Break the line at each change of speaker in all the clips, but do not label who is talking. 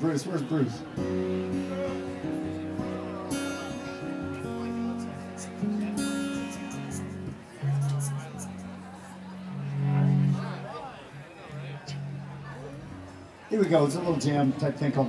Bruce. Where's Bruce? Here we go. It's a little jam type thing called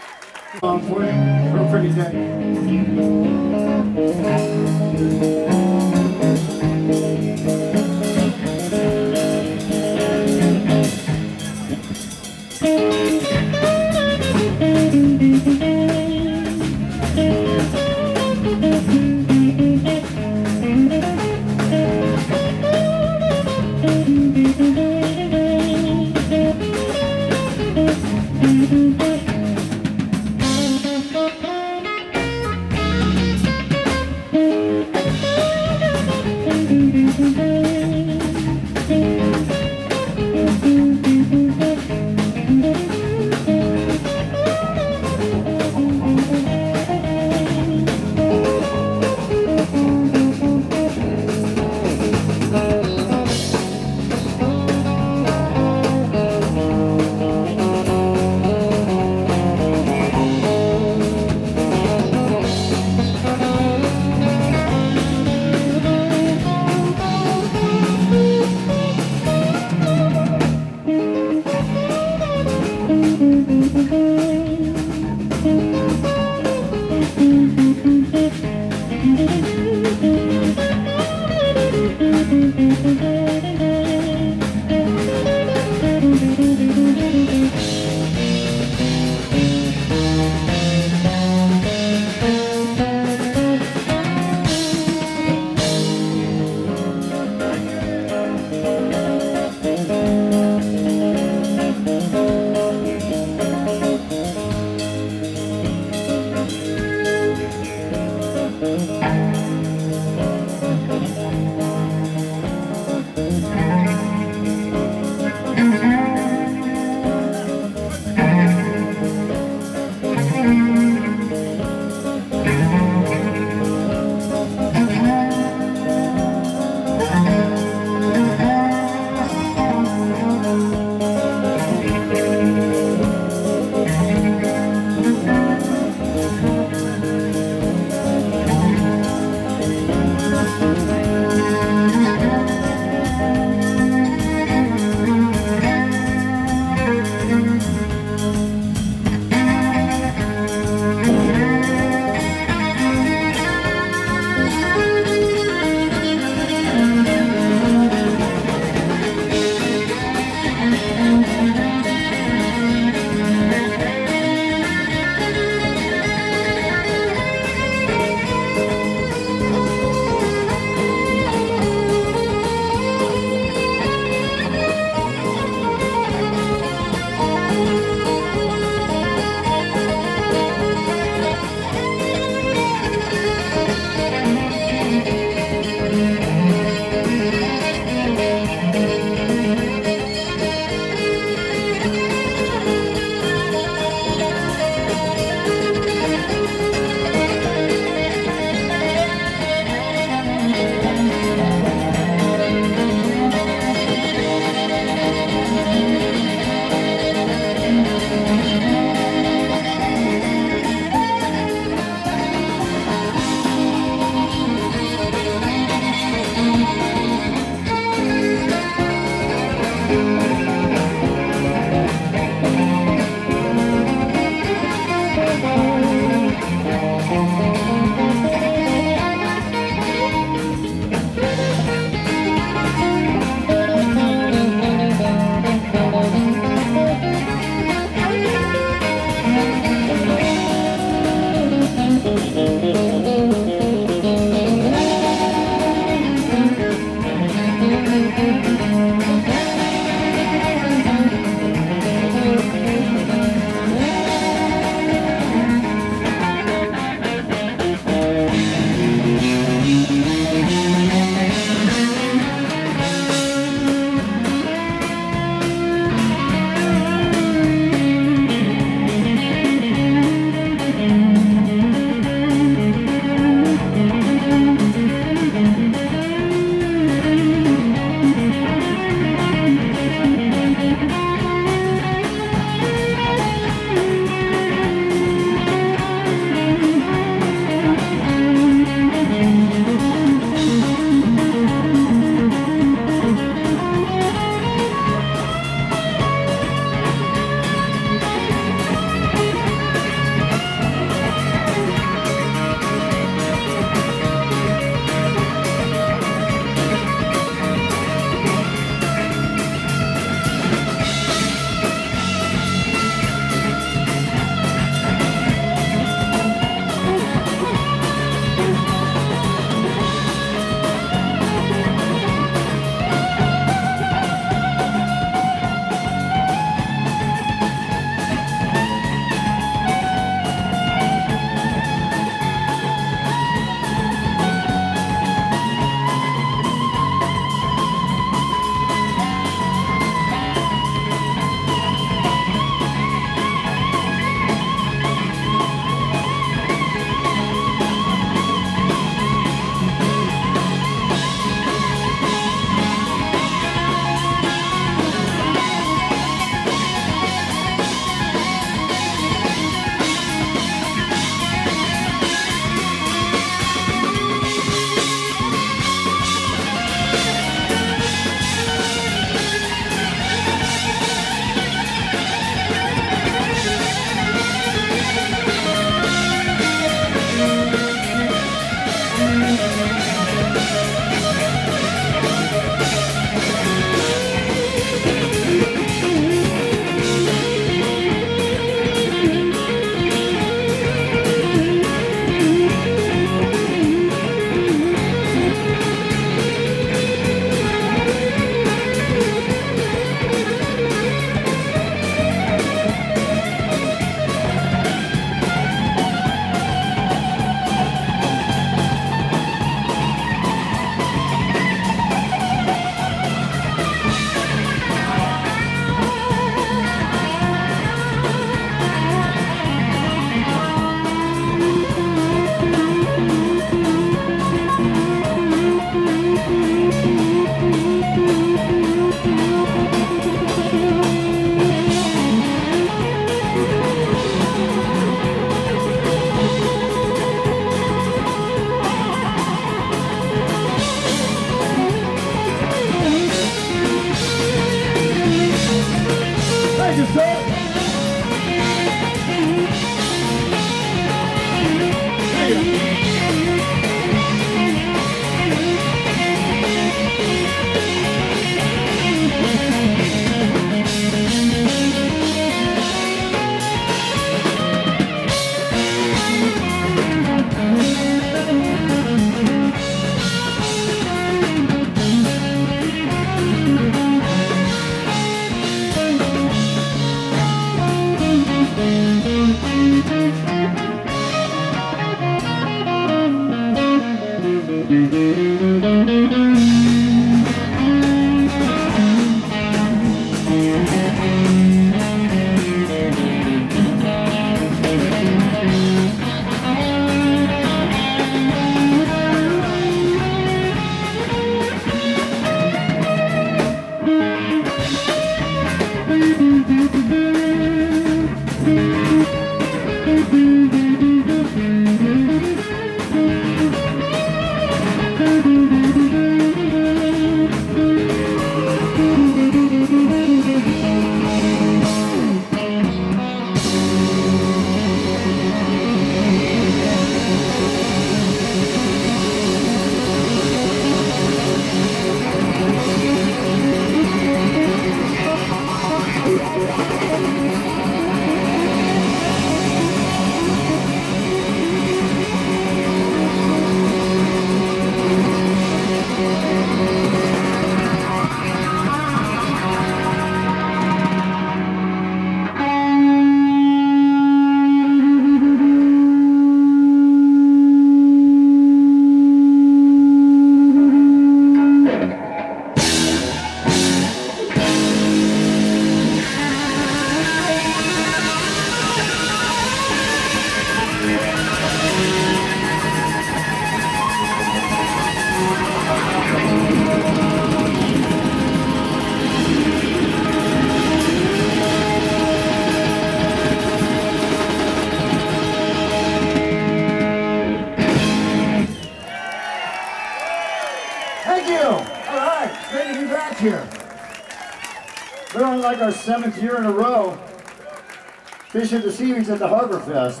at the Harbor Fest.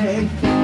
By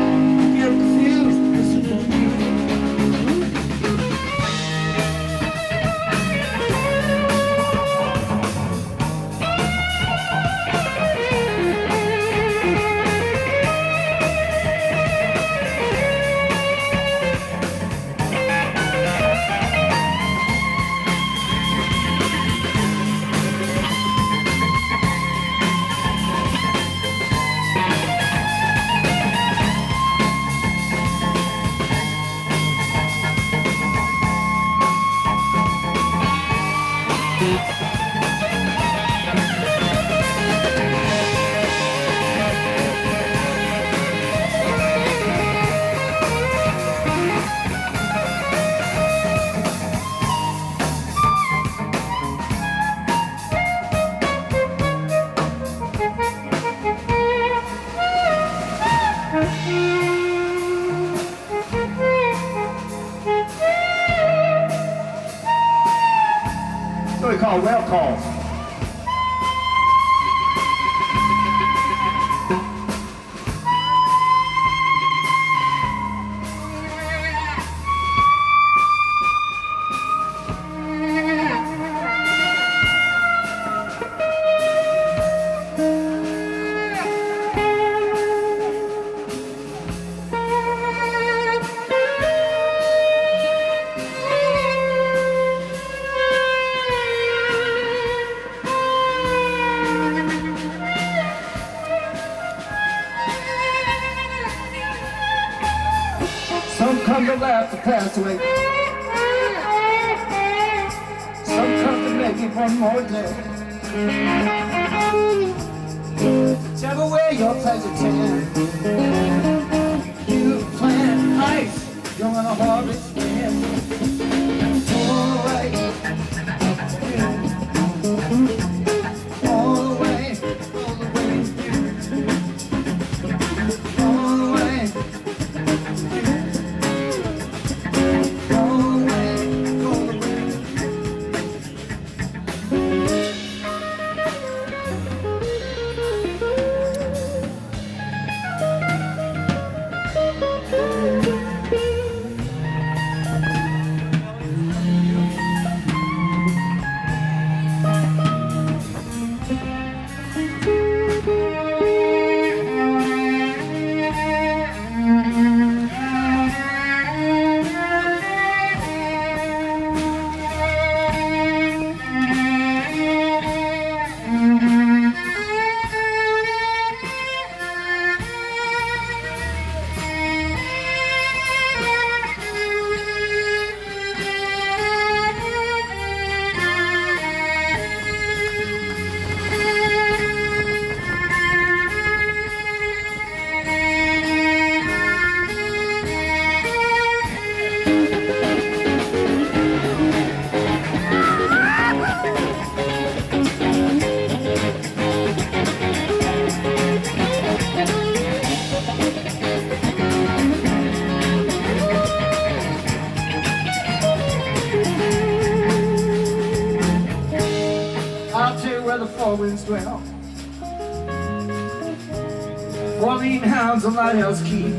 somebody else key.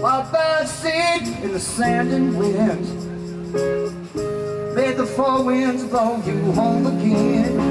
While birds sing in the sand and wind, may the four winds blow you home again.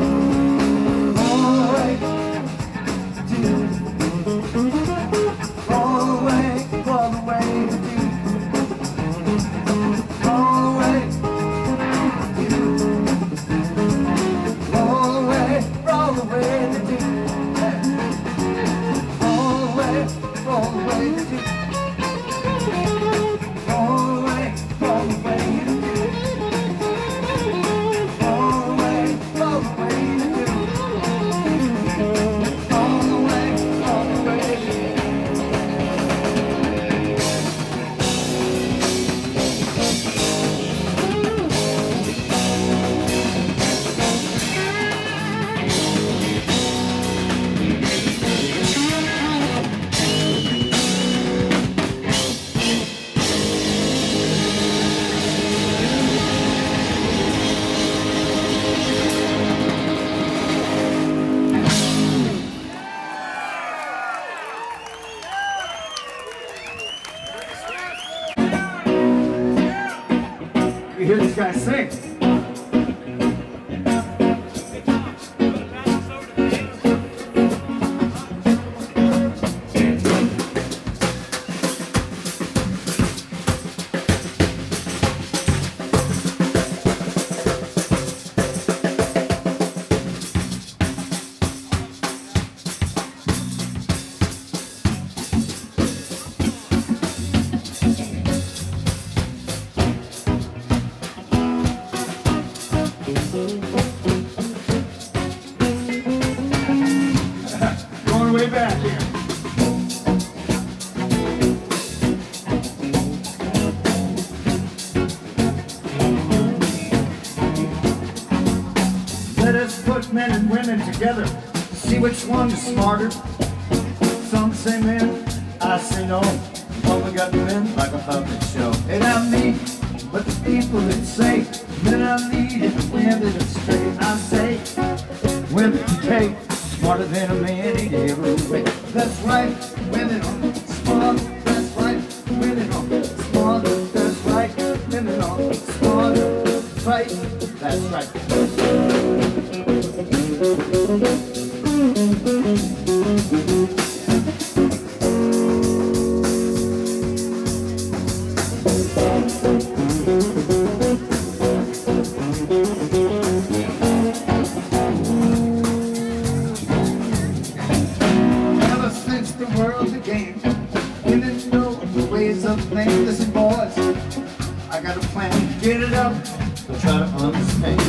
guys sing. men and women together to see which one is smarter. Some say men, I say no. All we got men like a puppet show. It ain't me, but the people that say this paint.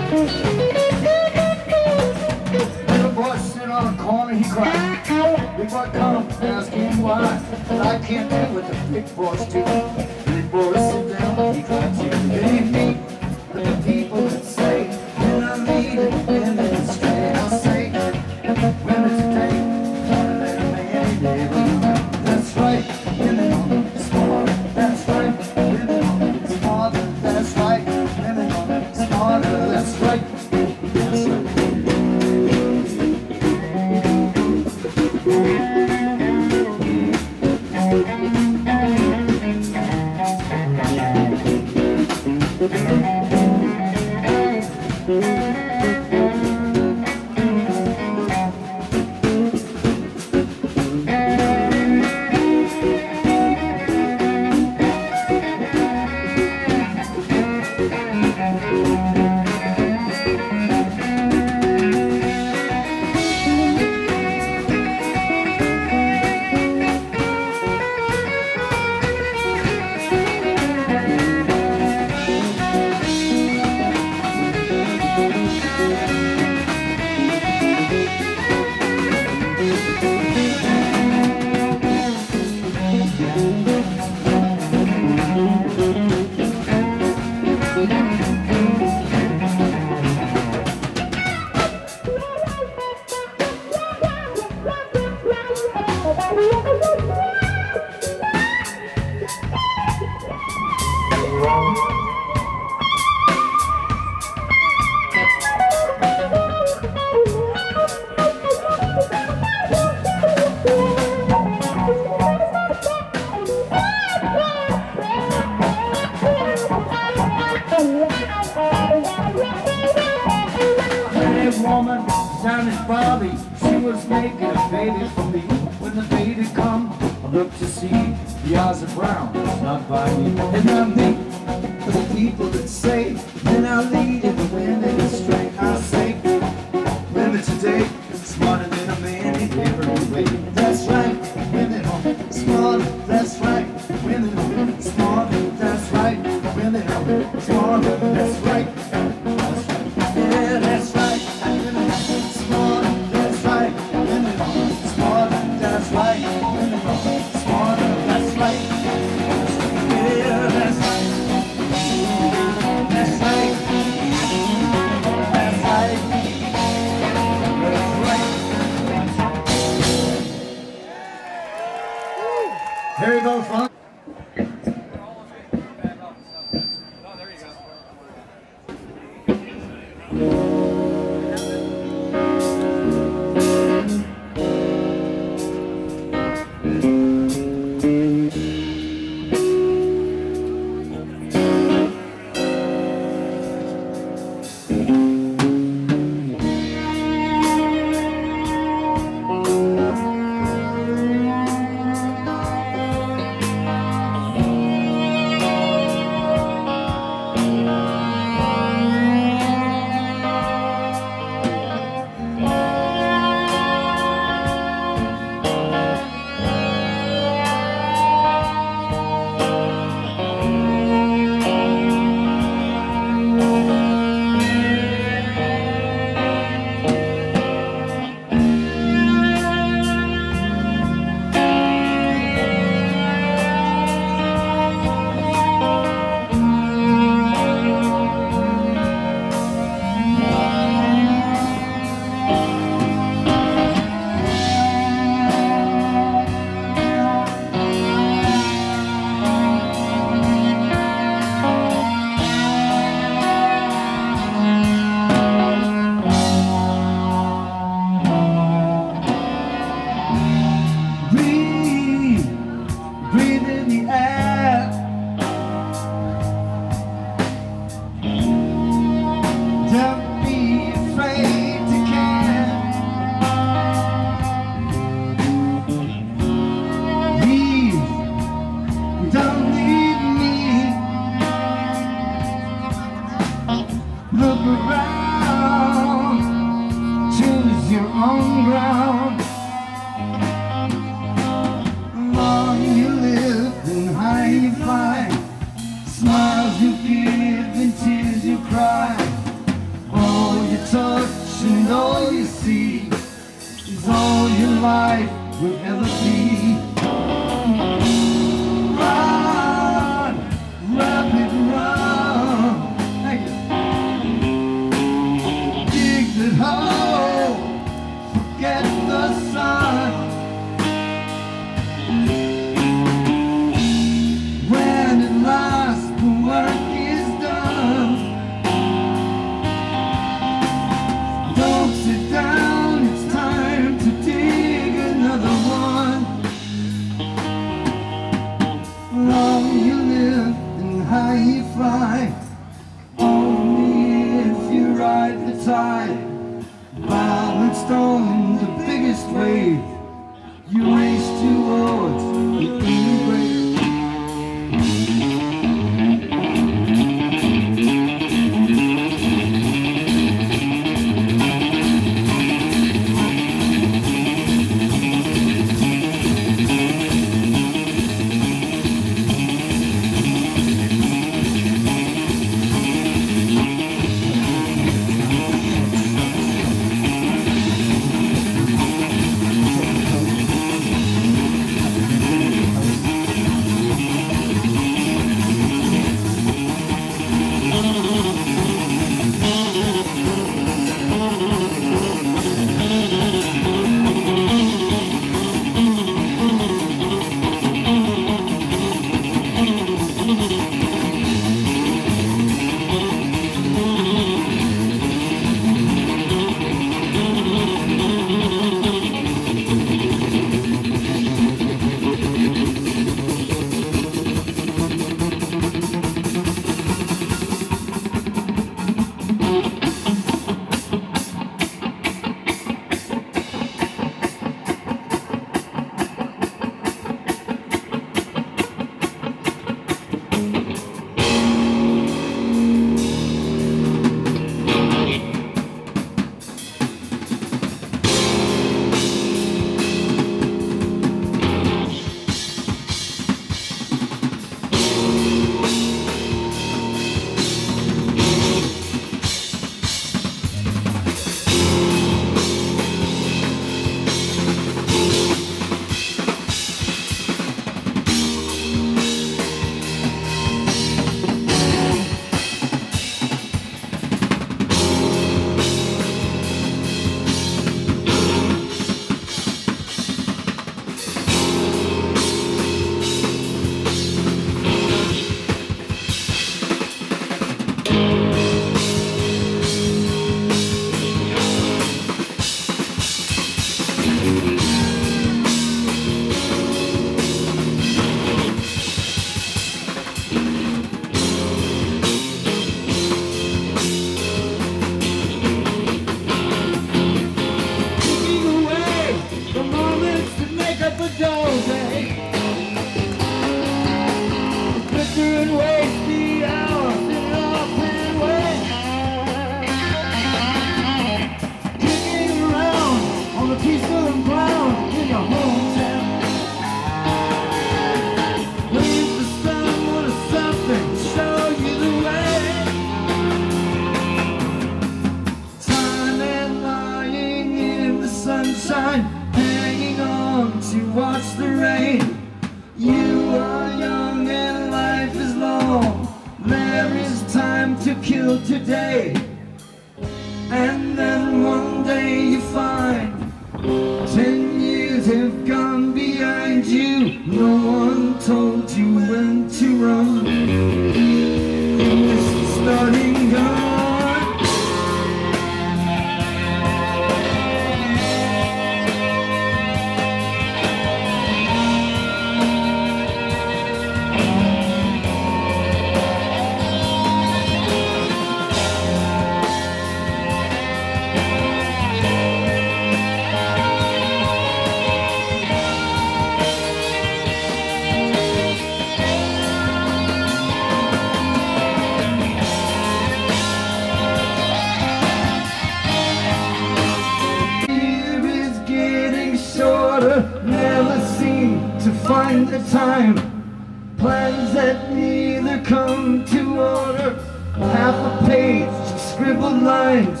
plans that neither come to order. Half a page of scribbled lines,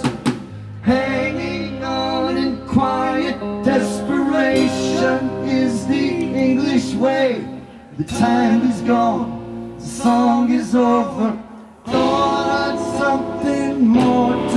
hanging on in quiet desperation is the English way. The time is gone, the song is over. Thought I'd something more.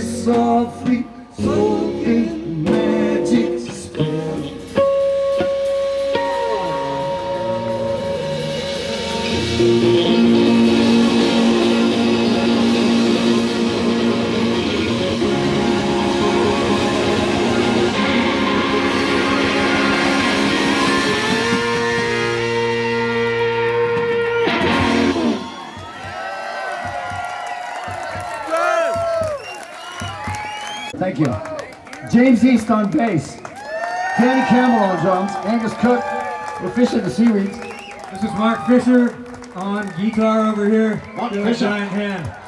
sofre, sofre. Priest on bass, Danny Campbell on drums, Angus Cook, we're fishing the seaweeds.
This is Mark Fisher on guitar over here.
Mark Fisher.
Giant hand.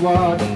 Just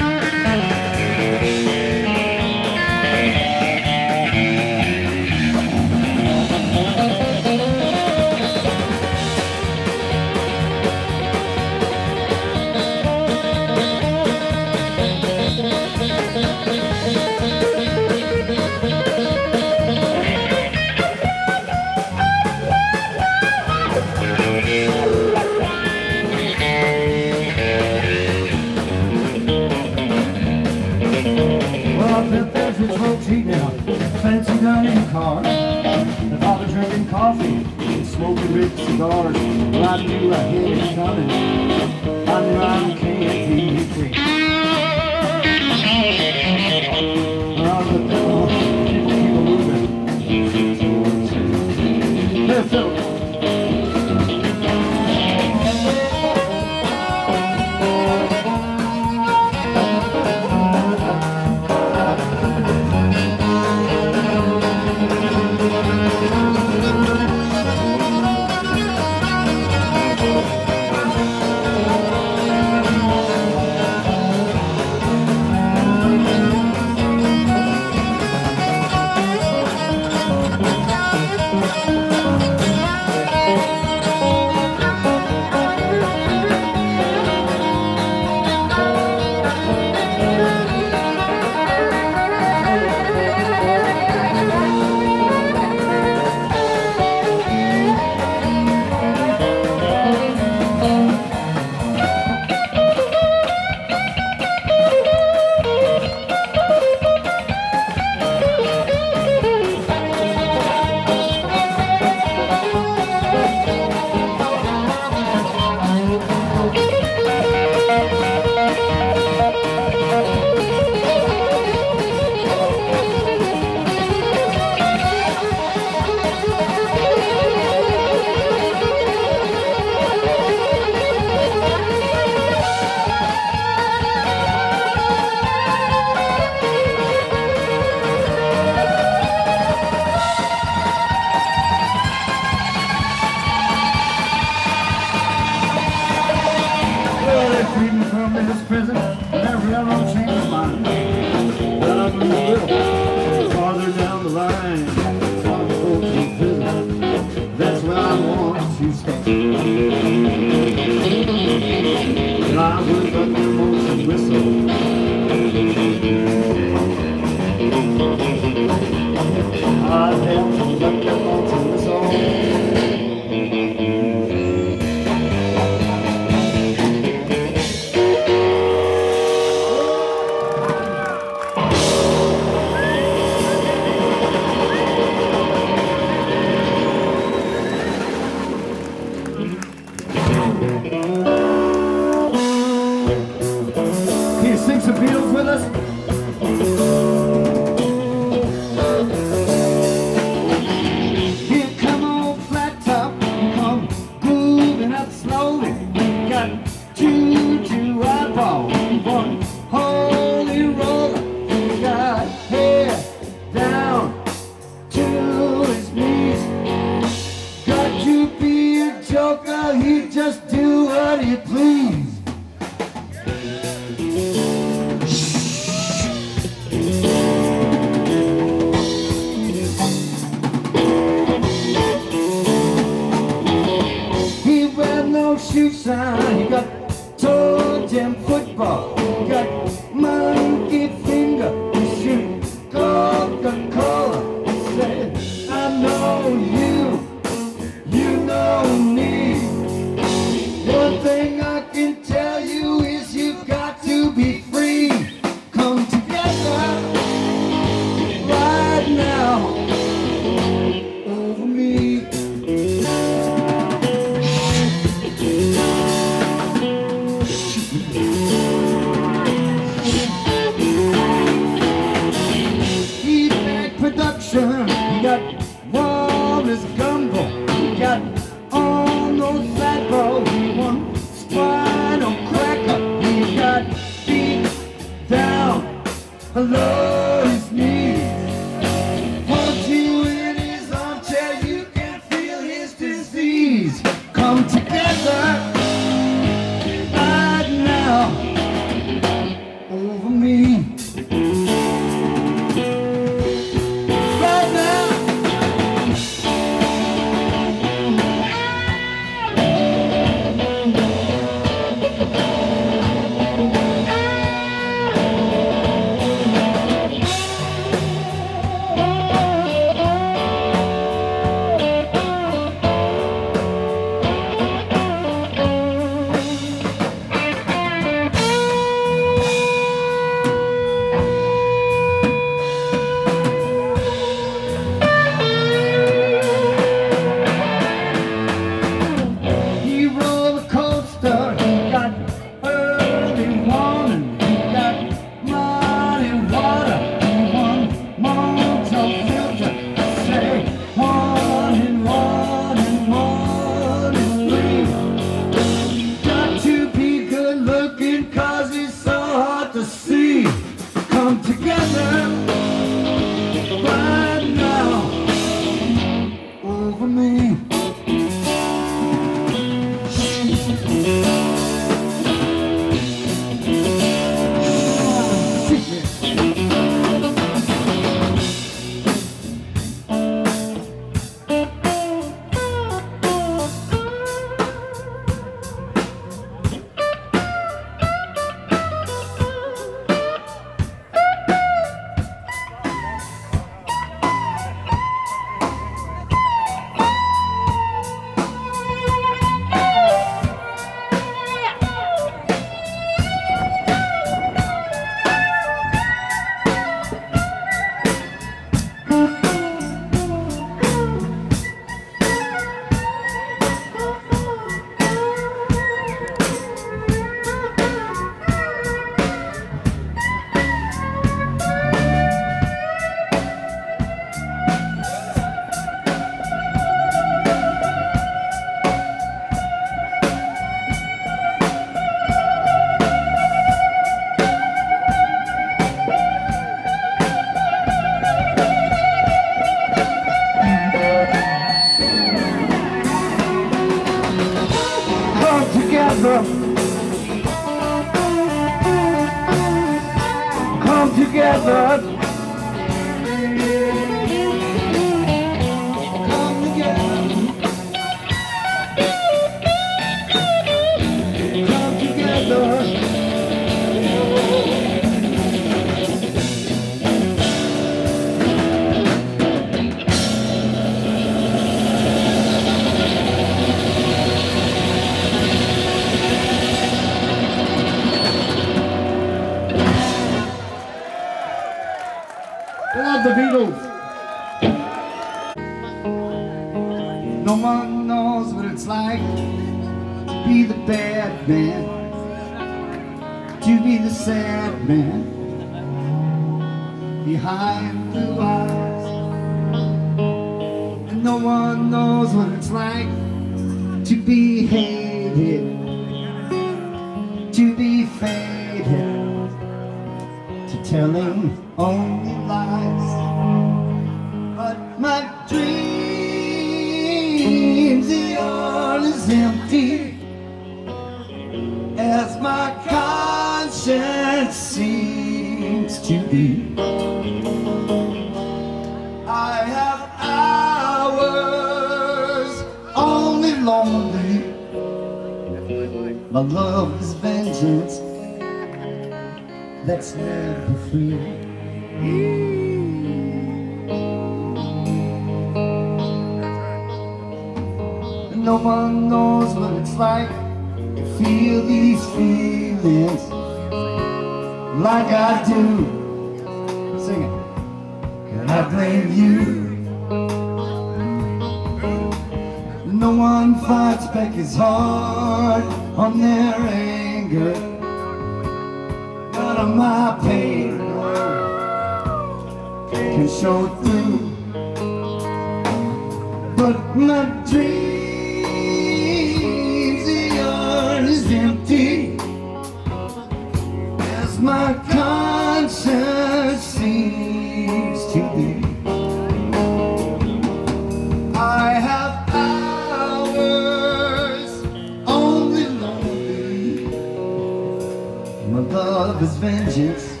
jest wędziec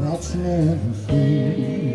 That's never fair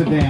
Amsterdam.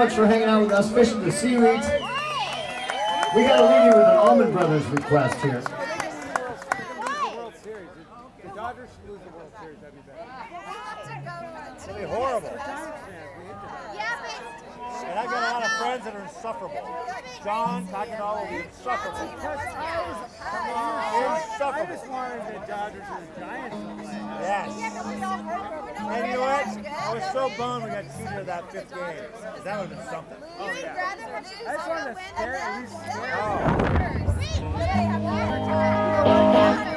much for hanging out with us, Fish and the Seaweeds. We gotta leave you with an Allman Brothers request here.
Insufferable. John Takanawa will be insufferable. Insufferable.
I just wanted the Dodgers and the Giants to play.
Yes. And you know what? I was so bummed we got cheated of that fifth game. Because that would have been something.
Oh, yeah. I just wanted to stare at least stare.
Oh.